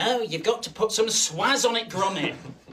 Oh, you've got to put some swaz on it, Gromit.